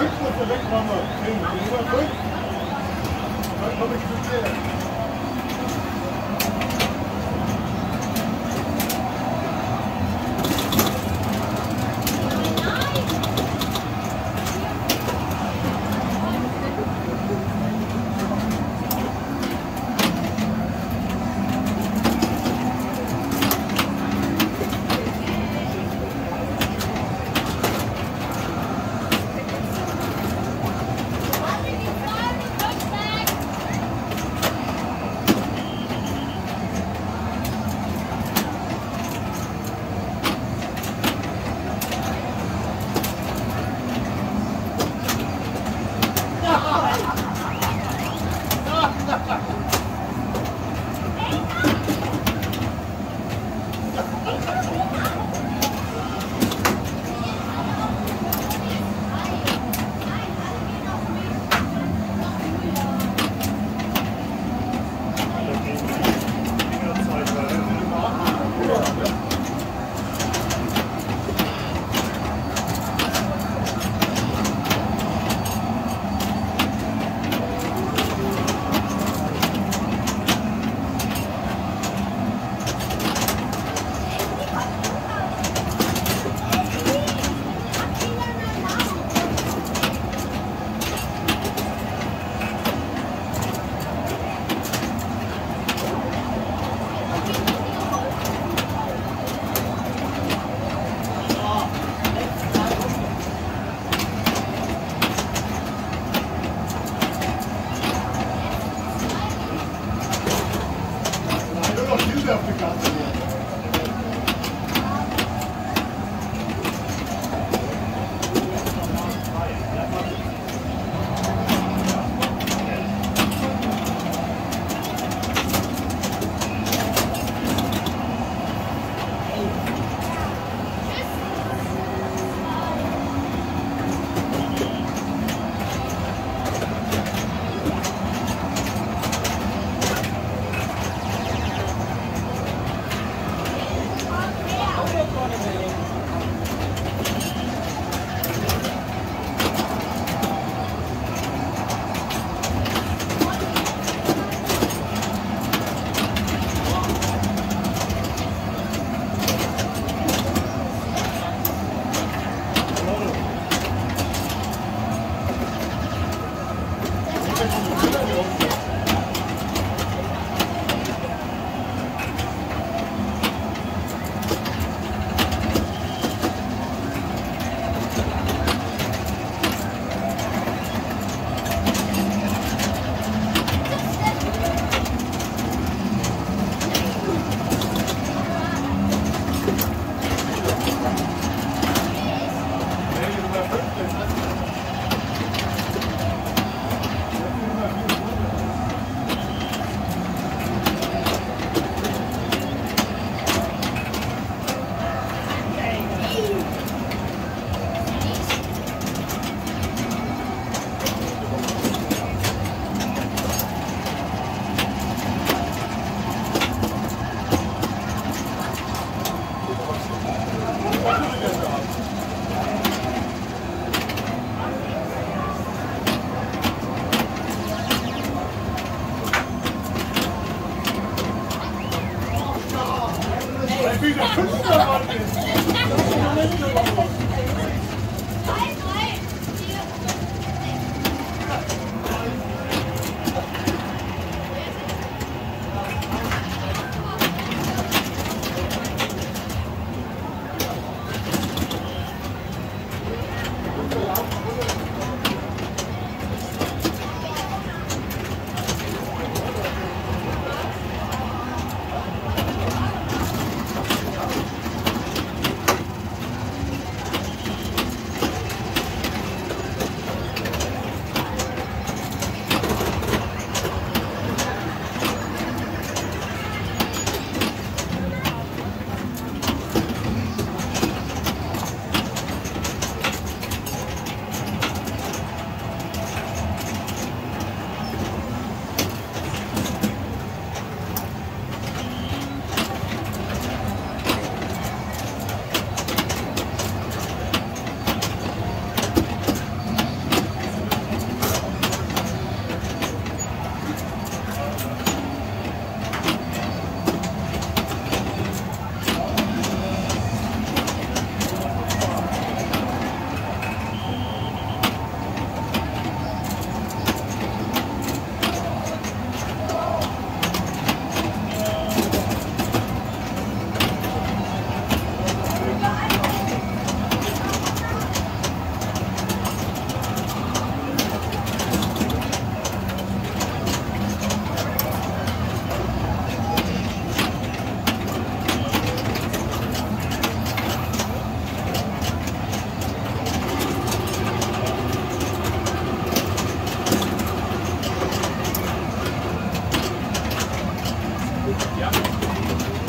Fünf musst du wegmachen. Fünf, lieber fünf. Dann komme ich zu dir. Oh, 何?